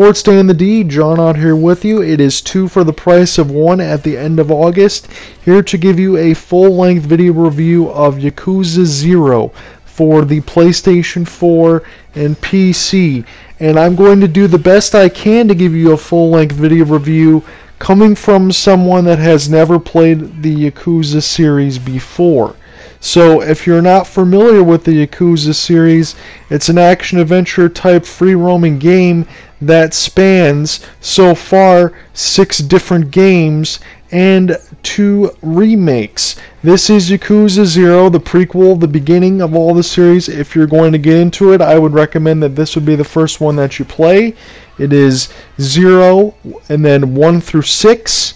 Sports Day in the D, John out here with you. It is two for the price of one at the end of August. Here to give you a full length video review of Yakuza 0 for the PlayStation 4 and PC. And I'm going to do the best I can to give you a full length video review coming from someone that has never played the Yakuza series before. So, if you're not familiar with the Yakuza series, it's an action adventure type free roaming game that spans so far six different games and two remakes. This is Yakuza 0, the prequel, the beginning of all the series. If you're going to get into it, I would recommend that this would be the first one that you play. It is 0 and then 1 through 6,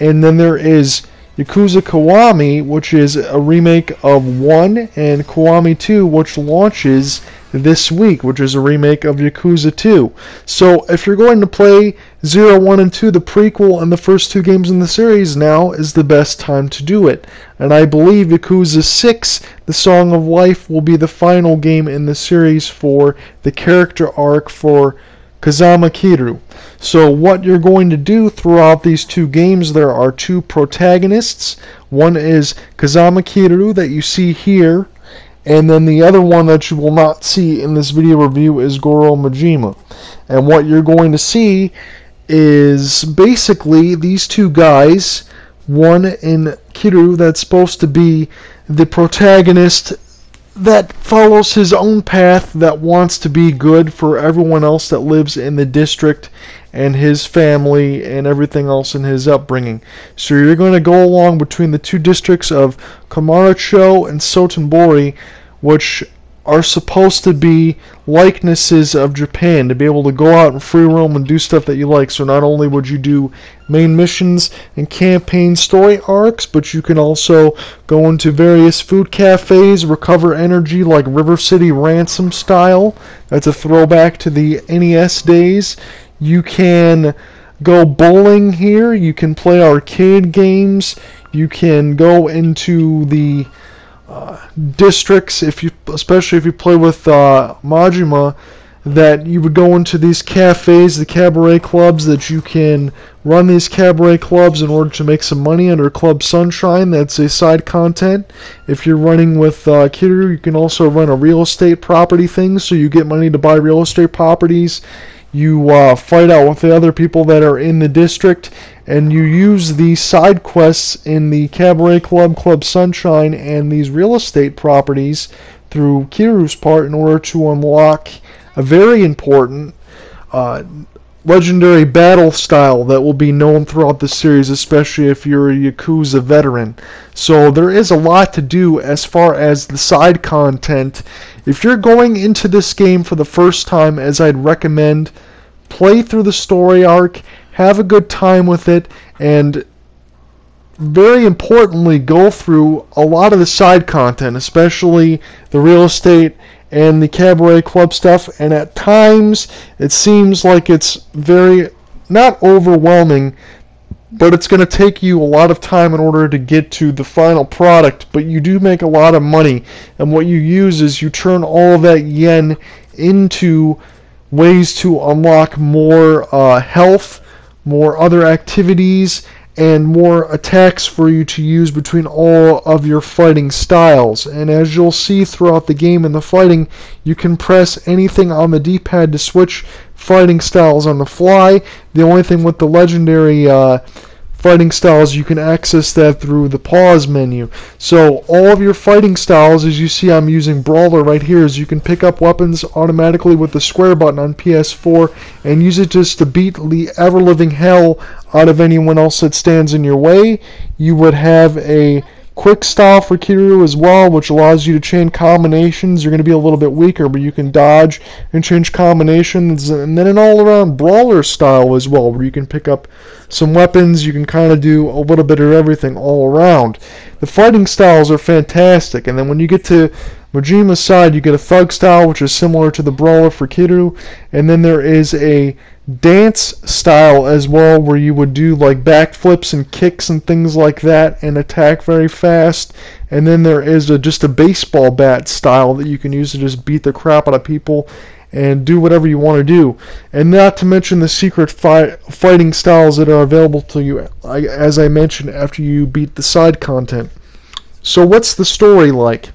and then there is Yakuza Kiwami, which is a remake of 1, and Kiwami 2, which launches this week, which is a remake of Yakuza 2. So if you're going to play 0, 1, and 2, the prequel and the first two games in the series, now is the best time to do it. And I believe Yakuza 6, The Song of Life, will be the final game in the series for the character arc for Kazuma Kiryu. So what you're going to do throughout these two games, there are two protagonists. One is Kazuma Kiryu that you see here, and then the other one that you will not see in this video review is Goro Majima. And what you're going to see is basically these two guys, one in Kiryu that's supposed to be the protagonist that follows his own path that wants to be good for everyone else that lives in the district and his family and everything else in his upbringing. So you're going to go along between the two districts of Kamurocho and Sotenbori, which are supposed to be likenesses of Japan to be able to go out and free roam and do stuff that you like. So not only would you do main missions and campaign story arcs, but you can also go into various food cafes, recover energy like River City Ransom style. That's a throwback to the NES days. You can go bowling here. You can play arcade games. You can go into the uh, districts, if you, especially if you play with uh, Majima, that you would go into these cafes, the cabaret clubs, that you can run these cabaret clubs in order to make some money under Club Sunshine. That's a side content. If you're running with uh, Kiryu, you can also run a real estate property thing, so you get money to buy real estate properties. You uh, fight out with the other people that are in the district, and you use the side quests in the Cabaret Club, Club Sunshine, and these real estate properties through Kiryu's part in order to unlock a very important uh, legendary battle style that will be known throughout the series, especially if you're a Yakuza veteran. So there is a lot to do as far as the side content. If you're going into this game for the first time, as I'd recommend, play through the story arc have a good time with it, and very importantly, go through a lot of the side content, especially the real estate and the cabaret club stuff. And at times, it seems like it's very not overwhelming, but it's going to take you a lot of time in order to get to the final product. But you do make a lot of money, and what you use is you turn all that yen into ways to unlock more uh, health more other activities, and more attacks for you to use between all of your fighting styles. And as you'll see throughout the game in the fighting, you can press anything on the D-pad to switch fighting styles on the fly. The only thing with the legendary uh, fighting styles, you can access that through the pause menu. So all of your fighting styles, as you see I'm using Brawler right here, is you can pick up weapons automatically with the square button on PS4 and use it just to beat the ever-living hell out of anyone else that stands in your way. You would have a quick style for Kiryu as well, which allows you to change combinations. You're going to be a little bit weaker, but you can dodge and change combinations. And then an all-around brawler style as well, where you can pick up some weapons. You can kind of do a little bit of everything all around. The fighting styles are fantastic. And then when you get to Majima's side, you get a thug style, which is similar to the brawler for Kiryu. And then there is a dance style as well where you would do like backflips and kicks and things like that and attack very fast and then there is a, just a baseball bat style that you can use to just beat the crap out of people and do whatever you want to do. And not to mention the secret fi- fighting styles that are available to you, as I mentioned, after you beat the side content. So, what's the story like?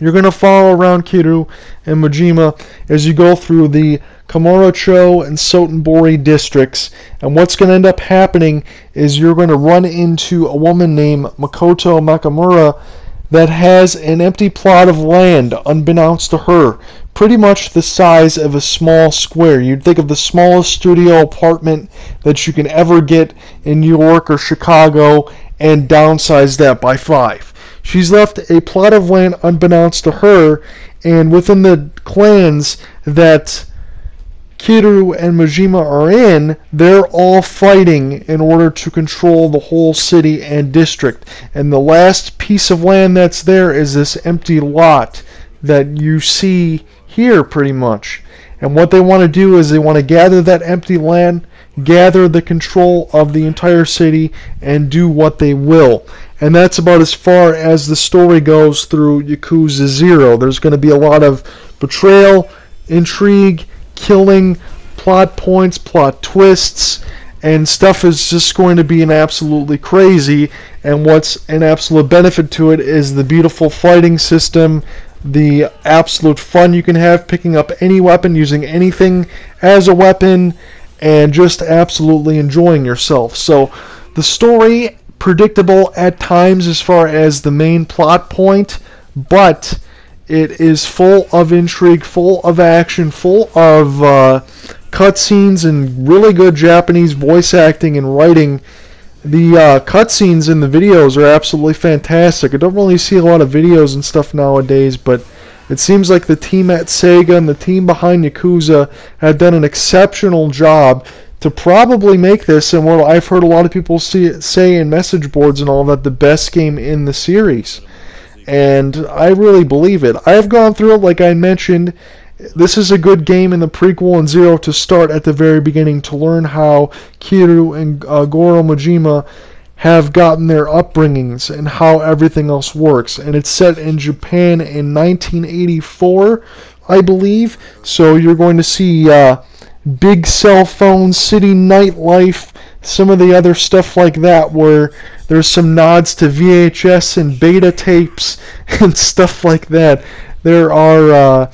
You're going to follow around Kiryu and Majima as you go through the Kamurocho and Sotenbori districts. And what's going to end up happening is you're going to run into a woman named Makoto Makimura that has an empty plot of land unbeknownst to her, pretty much the size of a small square. You'd think of the smallest studio apartment that you can ever get in New York or Chicago and downsize that by five. She's left a plot of land unbeknownst to her, and within the clans that Kiryu and Majima are in, they're all fighting in order to control the whole city and district. And the last piece of land that's there is this empty lot that you see here, pretty much. And what they want to do is they want to gather that empty land, gather the control of the entire city, and do what they will. And that's about as far as the story goes through Yakuza 0. There's going to be a lot of betrayal, intrigue, killing, plot points, plot twists, and stuff is just going to be an absolutely crazy. And what's an absolute benefit to it is the beautiful fighting system, the absolute fun you can have picking up any weapon, using anything as a weapon, and just absolutely enjoying yourself. So the story predictable at times as far as the main plot point, but it is full of intrigue, full of action, full of uh, cutscenes and really good Japanese voice acting and writing. The uh, cutscenes in the videos are absolutely fantastic. I don't really see a lot of videos and stuff nowadays, but it seems like the team at Sega and the team behind Yakuza have done an exceptional job to probably make this, and what I've heard a lot of people see, say in message boards and all that, the best game in the series. And I really believe it. I've gone through it, like I mentioned. This is a good game in the prequel and Zero to start at the very beginning to learn how Kiryu and uh, Goro Majima have gotten their upbringings and how everything else works. And it's set in Japan in 1984, I believe. So you're going to see. Uh, big cell phone, city nightlife, some of the other stuff like that, where there's some nods to VHS and beta tapes and stuff like that. There are uh,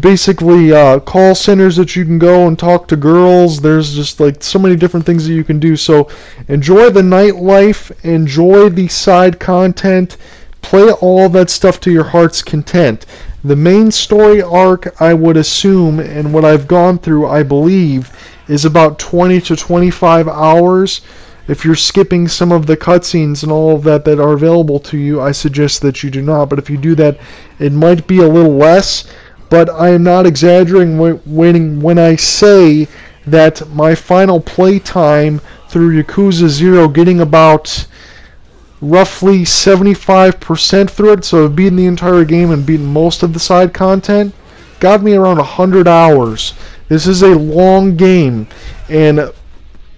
basically uh, call centers that you can go and talk to girls. There's just like so many different things that you can do. So enjoy the nightlife, enjoy the side content, play all that stuff to your heart's content. The main story arc, I would assume, and what I've gone through, I believe, is about 20 to 25 hours. If you're skipping some of the cutscenes and all of that that are available to you, I suggest that you do not. But if you do that, it might be a little less. But I am not exaggerating when, when I say that my final playtime through Yakuza 0 getting about roughly 75% through it, so I've beaten the entire game and beaten most of the side content. Got me around 100 hours. This is a long game, and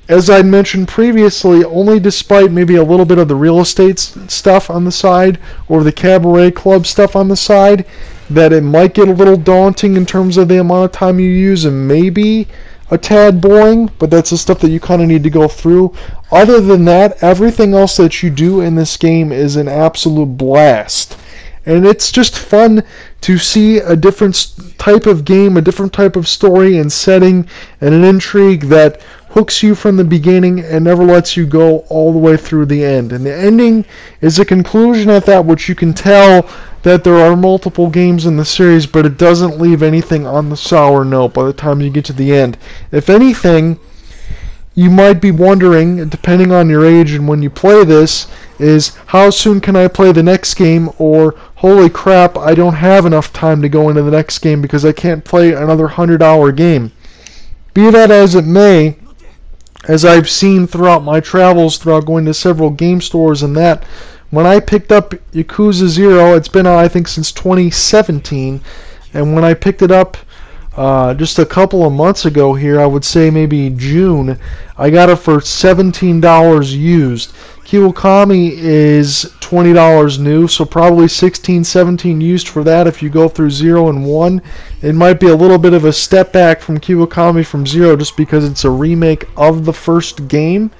as I mentioned previously, only despite maybe a little bit of the real estate stuff on the side or the cabaret club stuff on the side, that it might get a little daunting in terms of the amount of time you use and maybe a tad boring, but that's the stuff that you kind of need to go through. Other than that, everything else that you do in this game is an absolute blast. And it's just fun to see a different type of game, a different type of story and setting, and an intrigue that hooks you from the beginning and never lets you go all the way through the end. And the ending is a conclusion at that which you can tell that there are multiple games in the series, but it doesn't leave anything on the sour note by the time you get to the end. If anything, you might be wondering, depending on your age and when you play this, is how soon can I play the next game, or holy crap, I don't have enough time to go into the next game because I can't play another 100 hour game. Be that as it may, as I've seen throughout my travels, throughout going to several game stores and that, when I picked up Yakuza 0, it's been out I think since 2017, and when I picked it up uh, just a couple of months ago here, I would say maybe June, I got it for $17 used. Kiwakami is $20 new, so probably 16, 17 used for that if you go through 0 and 1. It might be a little bit of a step back from Kiwakami from 0 just because it's a remake of the first game.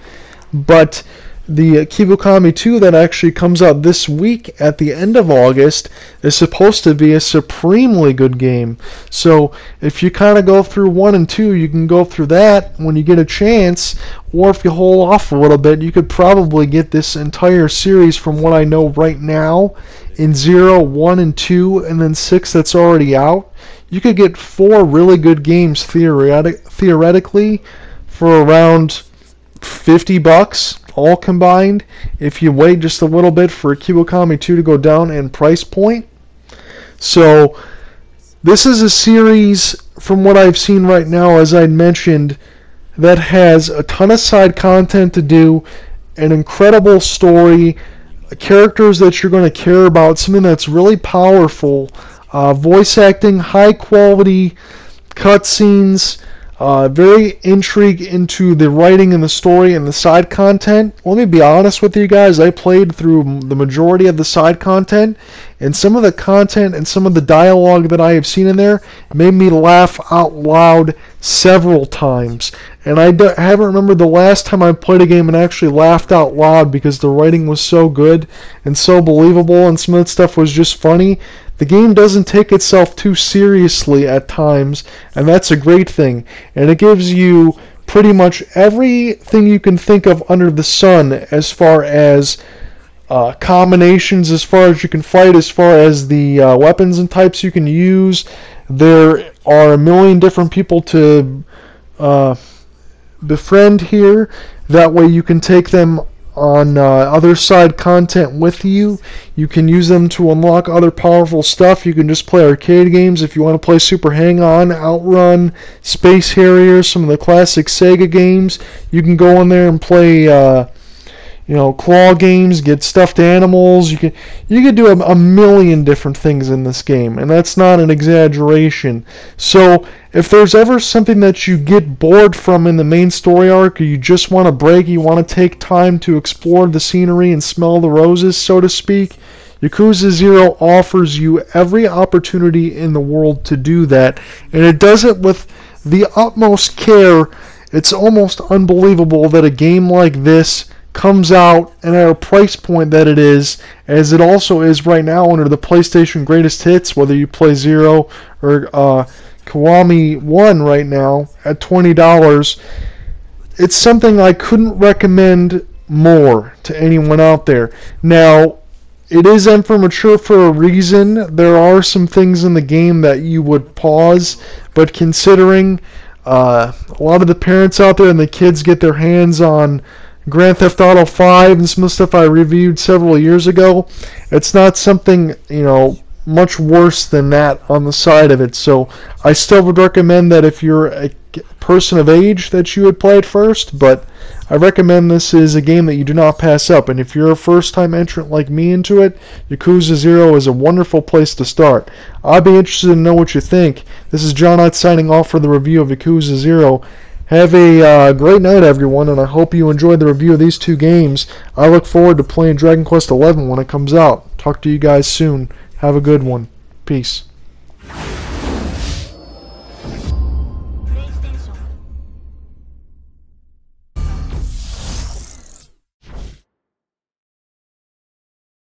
But the Kiwakami 2 that actually comes out this week at the end of August is supposed to be a supremely good game. So if you kind of go through 1 and 2, you can go through that when you get a chance, or if you hold off a little bit, you could probably get this entire series from what I know right now in 0, 1, and 2, and then 6 that's already out. You could get four really good games theoretic- theoretically for around 50 bucks all combined if you wait just a little bit for Kiwakami 2 to go down in price point. So this is a series from what I've seen right now as I mentioned that has a ton of side content to do, an incredible story, characters that you're going to care about, something that's really powerful, uh, voice acting, high quality cutscenes, uh, very intrigued into the writing and the story and the side content. Let me be honest with you guys. I played through the majority of the side content, and some of the content and some of the dialogue that I have seen in there made me laugh out loud several times. And I, I haven't remembered the last time I played a game and actually laughed out loud because the writing was so good and so believable, and some of that stuff was just funny the game doesn't take itself too seriously at times, and that's a great thing. And it gives you pretty much everything you can think of under the sun as far as uh, combinations, as far as you can fight, as far as the uh, weapons and types you can use. There are a million different people to uh, befriend here. That way you can take them on uh, other side content with you. You can use them to unlock other powerful stuff. You can just play arcade games if you want to play Super Hang On, Outrun, Space Harrier, some of the classic Sega games. You can go in there and play. Uh, you know, claw games, get stuffed animals. You can you can do a, a, million different things in this game, and that's not an exaggeration. So if there's ever something that you get bored from in the main story arc, or you just want to break, you want to take time to explore the scenery and smell the roses, so to speak, Yakuza Zero offers you every opportunity in the world to do that, and it does it with the utmost care. It's almost unbelievable that a game like this comes out and at a price point that it is, as it also is right now under the PlayStation Greatest Hits, whether you play Zero or uh, Kiwami 1 right now at $20. It's something I couldn't recommend more to anyone out there. Now, it is M for mature for a reason. There are some things in the game that you would pause, but considering uh, a lot of the parents out there and the kids get their hands on Grand Theft Auto 5 and some of the stuff I reviewed several years ago, it's not something, you know, much worse than that on the side of it. So I still would recommend that if you're a person of age that you would play it first, but I recommend this is a game that you do not pass up. And if you're a first time entrant like me into it, Yakuza 0 is a wonderful place to start. I'd be interested to know what you think. This is John Ott signing off for the review of Yakuza 0. Have a uh, great night, everyone, and I hope you enjoyed the review of these two games. I look forward to playing Dragon Quest XI when it comes out. Talk to you guys soon. Have a good one. Peace.